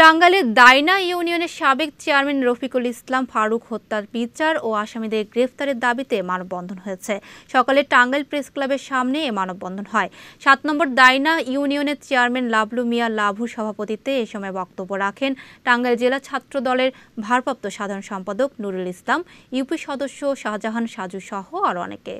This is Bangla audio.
টাঙ্গালের দায়না ইউনিয়নের সাবেক চেয়ারম্যান রফিকুল ইসলাম ফারুক হত্যার বিচার ও আসামিদের গ্রেফতারের দাবিতে মানববন্ধন হয়েছে। সকালে টাঙ্গাইল প্রেস ক্লাবের সামনে এ মানববন্ধন হয়। সাত নম্বর দায়না ইউনিয়নের চেয়ারম্যান লাভলু মিয়া লাভুর সভাপতিত্বে এ সময় বক্তব্য রাখেন টাঙ্গাইল জেলা ছাত্র দলের ভারপ্রাপ্ত সাধারণ সম্পাদক নুরুল ইসলাম, ইউপি সদস্য শাহজাহান সাজু সহ আরও অনেকে।